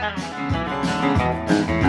Música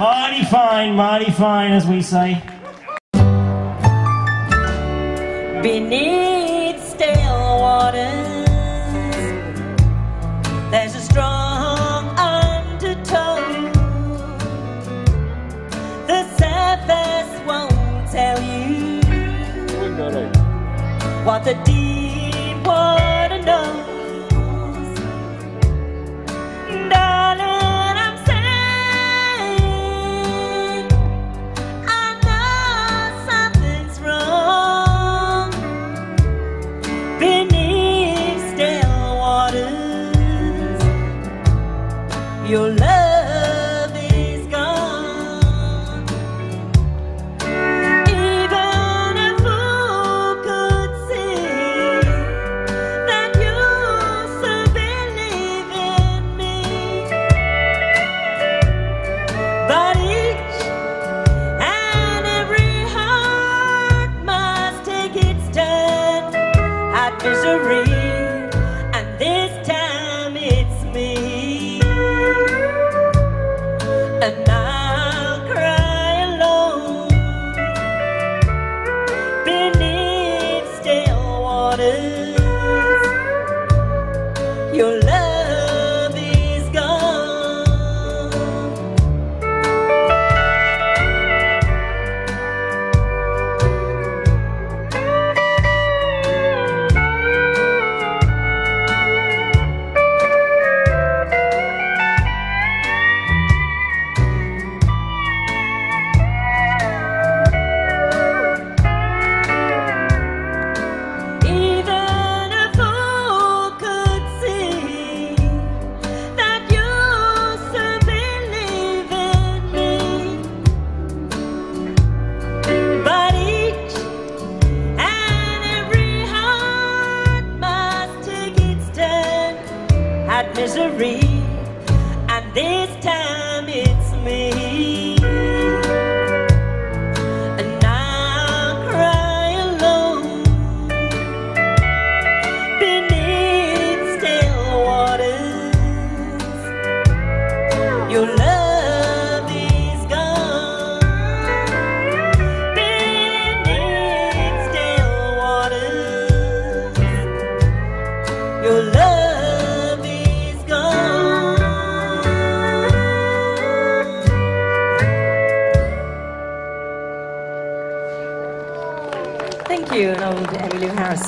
Mighty fine, mighty fine, as we say. Beneath still waters, there's a strong undertow. The surface won't tell you what the deep water Your love is gone. Even a fool could see that you still believe in me. But each and every heart must take its turn at misery,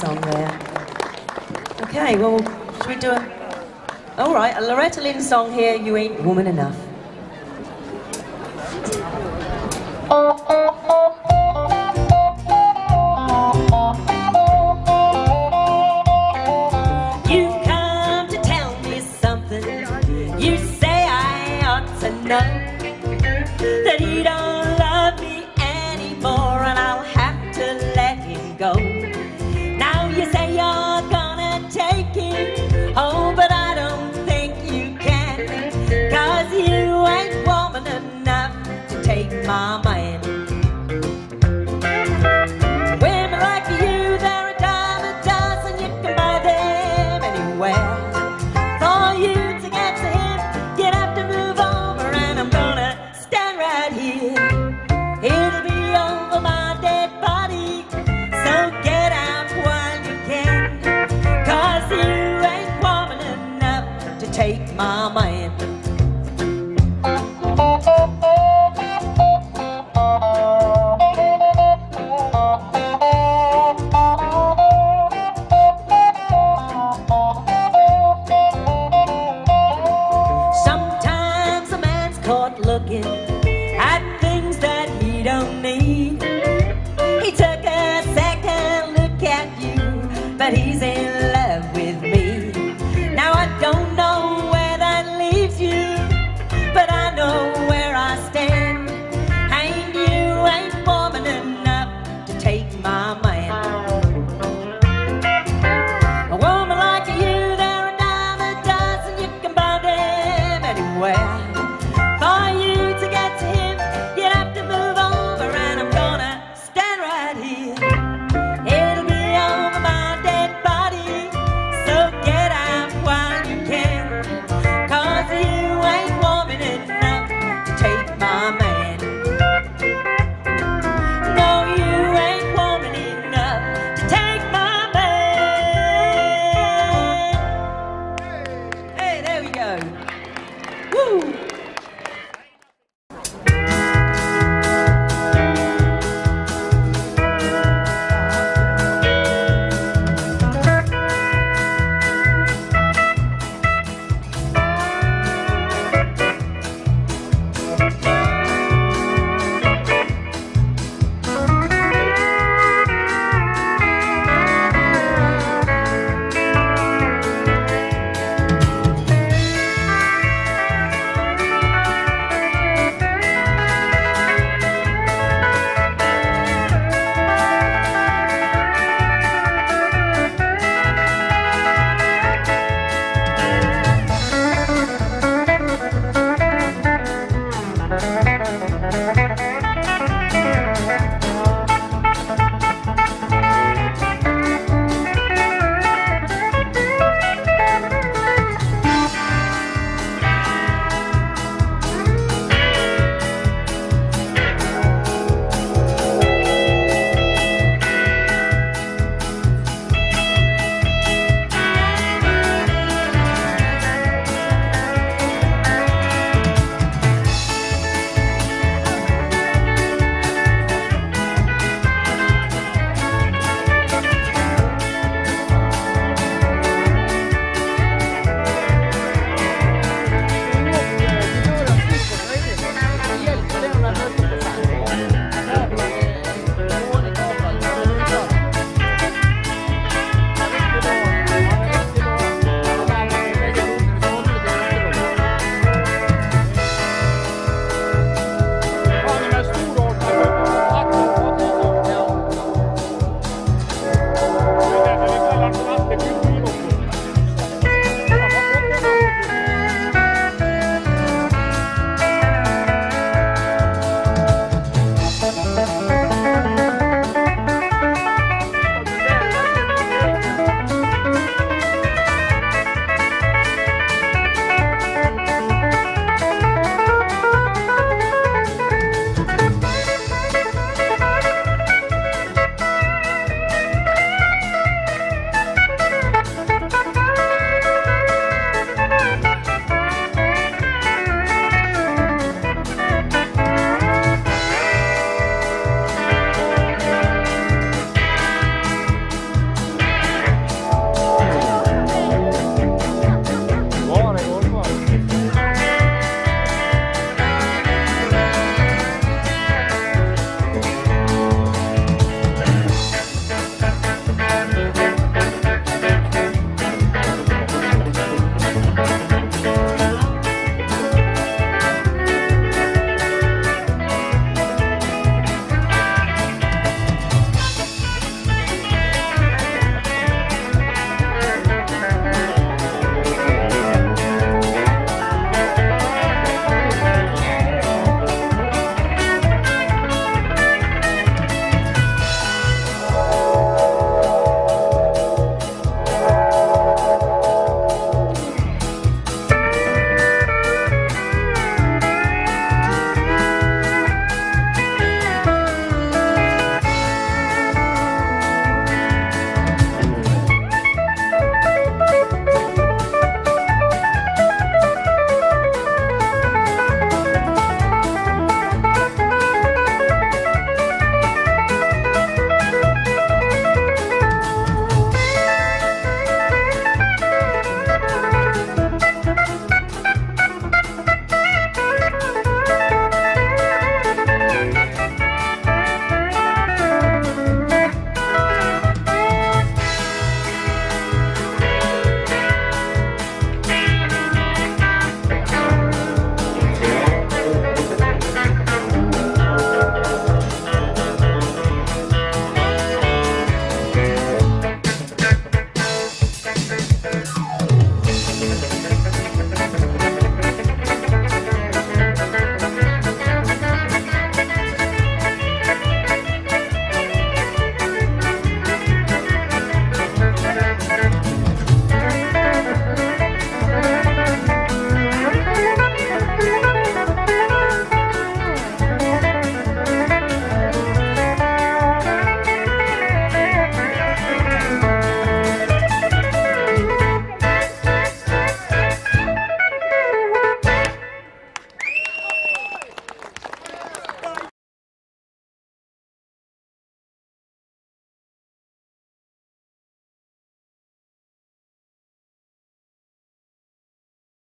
song there. Okay, well, should we do a. All right, a Loretta Lynn song here, You Ain't Woman Enough. You've come to tell me something. You say I ought to know that you don't